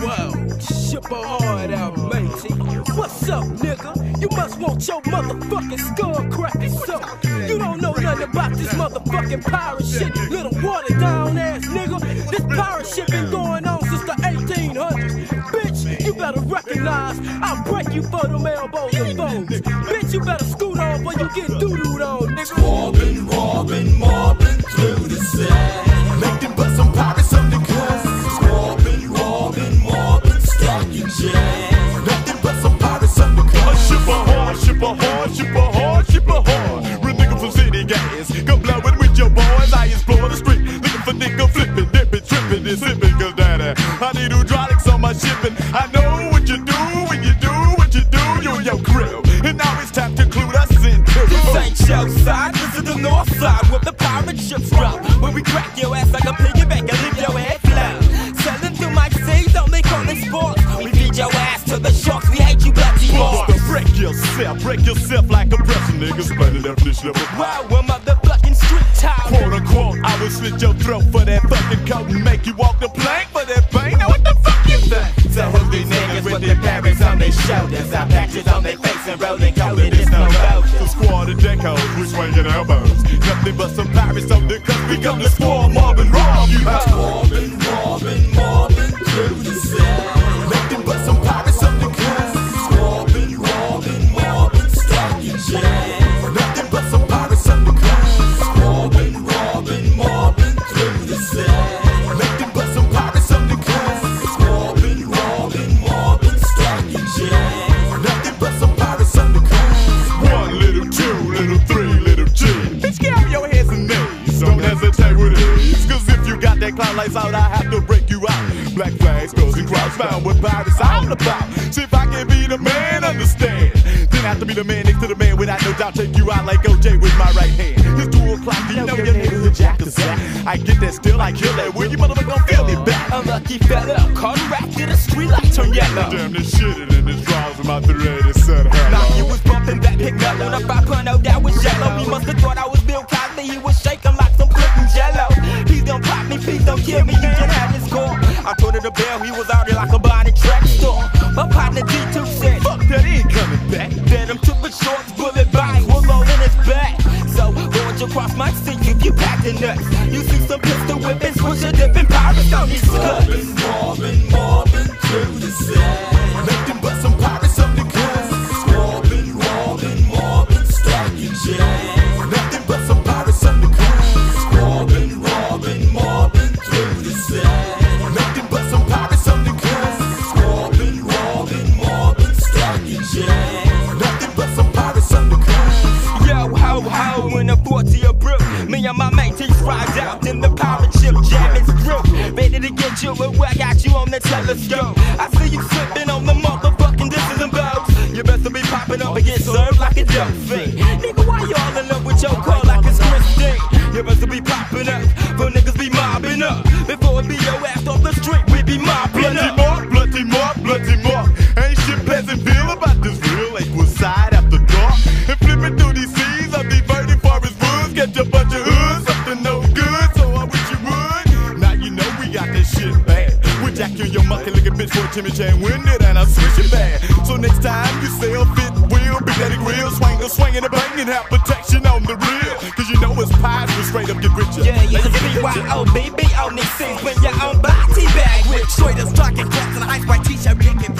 Whoa, ship a hard out, matey. What's up, nigga? You must want your motherfucking skull cracked so. You don't know nothing about this motherfucking pirate shit, little watered down ass nigga. This pirate shit been going on since the 1800s. Bitch, you better recognize I'll break you for them elbows and bones. Bitch, you better scoot on before you get doo-dooed on, nigga. Mobbing, mobbing, mobbing through the sand. City gas. Come blowin' with your boys. I explore the street. Looking for nigga flipping, dipping, tripping, and sipping. Cause daddy, I need hydraulics on my shipping. I know what you do when you do what you do. You and your crew. And now it's time to include us in This ain't show side, this is the north side where the pirate ships drop. Where we crack your ass like a piggyback and leave your head flat. Selling through my seeds, don't they call it sports? We feed your ass to the sharks, we hate you bloody boys. Break yourself, break yourself like a presser, nigga. Explain the definition of a Wow, we're motherfucking street talk. Quote unquote, I will slit your throat for that fucking coat and make you walk the plank for that pain. Now what the fuck you think? So who these niggas with their parents on their shoulders? Our patches on their face and rolling coat with this no The road. squad of decos, we swinging elbows. Nothing but some pirates on the cuff. We come to squad Marvin lights out, I have to break you out. Black flags, girls and crowds found what pirates all about. See if I can be the man, understand. Have to be the man next to the man without no doubt take you out like OJ with my right hand. It's two o'clock, you know your niggas a jack sack? I get that still, I kill that. When you motherfucker gon' feel me back. A lucky fella, caught a rap to the street light turn yellow. Damn, this shit in this drawers with my 380 said Now you was bumping that pick up on a 5.0 that was yellow. He must have thought I was Bill Cosby. He was shaking like some Clinton jello. Please don't pop me, please don't kill me. You can have his call. I told her the bell, he was out there like a body track store. My partner D2 said, Fuck that, he ride out in the pirate ship jamming through. Ready to get you where I got you on the telescope. I see you slipping on the motherfucking disses and bows. You better be popping up and get served like a dope. Nigga, why you all in love with your car like it's Christine? You better be popping up, for niggas be mobbing up. Before it be your ass Jimmy Jam win it and I switch it back. So next time you sell fit will be that it real. Swing a swing and a bang and have protection on the real. Cause you know it's pies will straight up get richer. Yeah, yeah, it's BYO, when you're on body bag with straight up stocking cats and ice white t-shirt kicking.